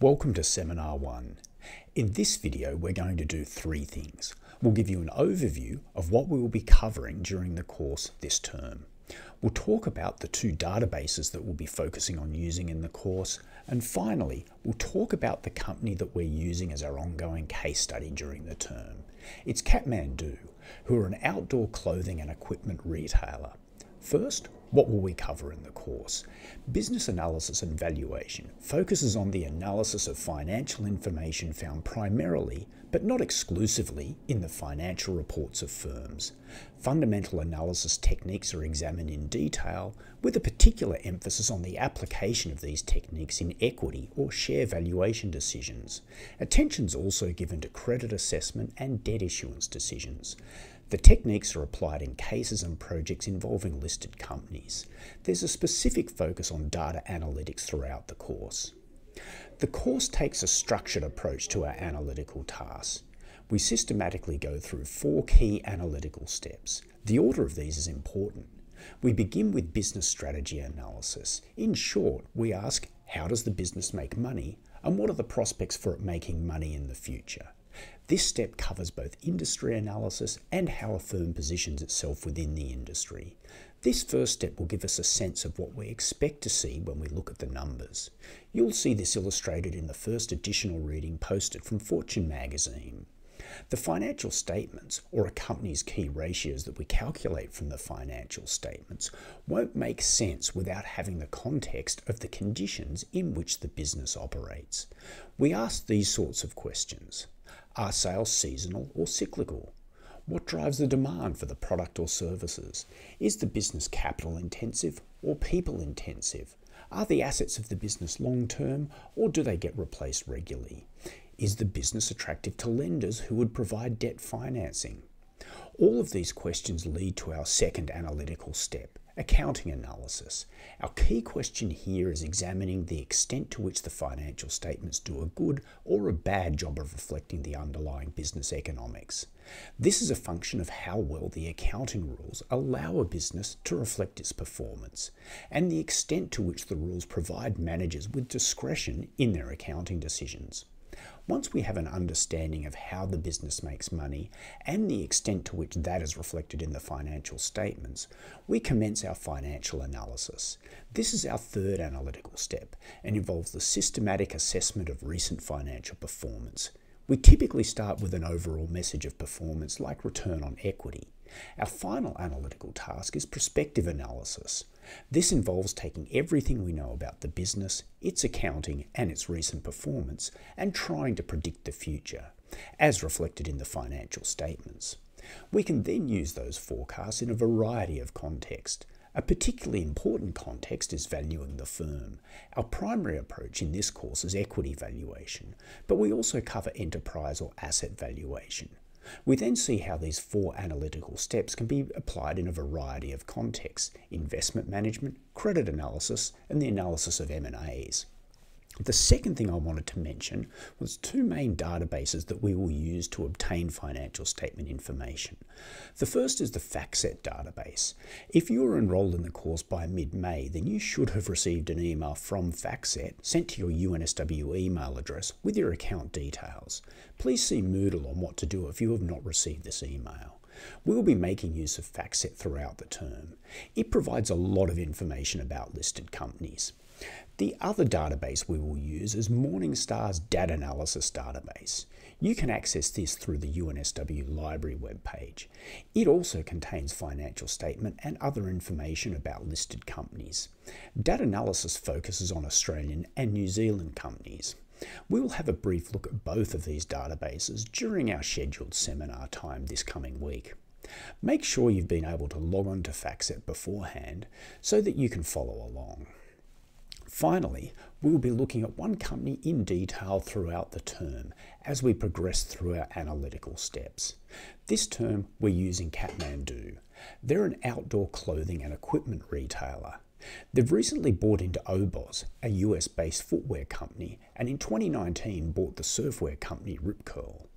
Welcome to Seminar 1. In this video we're going to do three things. We'll give you an overview of what we will be covering during the course this term. We'll talk about the two databases that we'll be focusing on using in the course. And finally, we'll talk about the company that we're using as our ongoing case study during the term. It's Kathmandu, who are an outdoor clothing and equipment retailer. First, what will we cover in the course? Business analysis and valuation focuses on the analysis of financial information found primarily, but not exclusively, in the financial reports of firms. Fundamental analysis techniques are examined in detail, with a particular emphasis on the application of these techniques in equity or share valuation decisions. Attention is also given to credit assessment and debt issuance decisions. The techniques are applied in cases and projects involving listed companies. There's a specific focus on data analytics throughout the course. The course takes a structured approach to our analytical tasks. We systematically go through four key analytical steps. The order of these is important. We begin with business strategy analysis. In short, we ask how does the business make money and what are the prospects for it making money in the future? This step covers both industry analysis and how a firm positions itself within the industry. This first step will give us a sense of what we expect to see when we look at the numbers. You'll see this illustrated in the first additional reading posted from Fortune magazine. The financial statements, or a company's key ratios that we calculate from the financial statements, won't make sense without having the context of the conditions in which the business operates. We ask these sorts of questions. Are sales seasonal or cyclical? What drives the demand for the product or services? Is the business capital intensive or people intensive? Are the assets of the business long term or do they get replaced regularly? Is the business attractive to lenders who would provide debt financing? All of these questions lead to our second analytical step, accounting analysis. Our key question here is examining the extent to which the financial statements do a good or a bad job of reflecting the underlying business economics. This is a function of how well the accounting rules allow a business to reflect its performance, and the extent to which the rules provide managers with discretion in their accounting decisions. Once we have an understanding of how the business makes money and the extent to which that is reflected in the financial statements, we commence our financial analysis. This is our third analytical step and involves the systematic assessment of recent financial performance. We typically start with an overall message of performance like return on equity. Our final analytical task is prospective analysis. This involves taking everything we know about the business, its accounting, and its recent performance, and trying to predict the future, as reflected in the financial statements. We can then use those forecasts in a variety of contexts. A particularly important context is valuing the firm. Our primary approach in this course is equity valuation, but we also cover enterprise or asset valuation. We then see how these four analytical steps can be applied in a variety of contexts, investment management, credit analysis, and the analysis of M&As. The second thing I wanted to mention was two main databases that we will use to obtain financial statement information. The first is the FactSet database. If you were enrolled in the course by mid-May, then you should have received an email from FactSet sent to your UNSW email address with your account details. Please see Moodle on what to do if you have not received this email. We will be making use of FactSet throughout the term. It provides a lot of information about listed companies. The other database we will use is Morningstar's DatAnalysis Database. You can access this through the UNSW Library webpage. It also contains financial statement and other information about listed companies. DatAnalysis focuses on Australian and New Zealand companies. We will have a brief look at both of these databases during our scheduled seminar time this coming week. Make sure you've been able to log on to FactSet beforehand so that you can follow along. Finally, we will be looking at one company in detail throughout the term as we progress through our analytical steps. This term we're using Kathmandu. They're an outdoor clothing and equipment retailer. They've recently bought into Oboz, a US based footwear company, and in 2019 bought the surfwear company Rip Curl.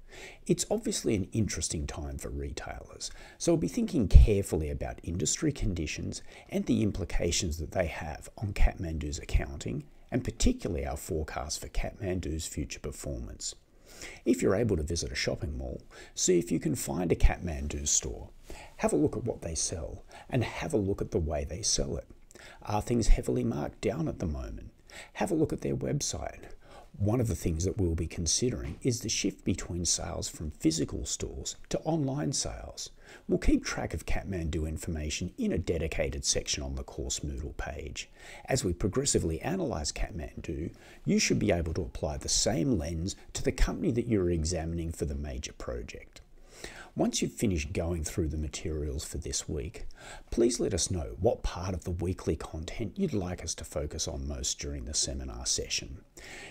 It's obviously an interesting time for retailers, so we'll be thinking carefully about industry conditions and the implications that they have on Kathmandu's accounting and particularly our forecast for Kathmandu's future performance. If you're able to visit a shopping mall, see if you can find a Kathmandu store. Have a look at what they sell and have a look at the way they sell it. Are things heavily marked down at the moment? Have a look at their website. One of the things that we'll be considering is the shift between sales from physical stores to online sales. We'll keep track of Kathmandu information in a dedicated section on the course Moodle page. As we progressively analyse Kathmandu, you should be able to apply the same lens to the company that you're examining for the major project. Once you've finished going through the materials for this week, please let us know what part of the weekly content you'd like us to focus on most during the seminar session.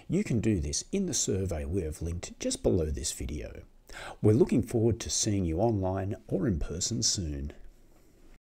You can do this in the survey we have linked just below this video. We're looking forward to seeing you online or in person soon.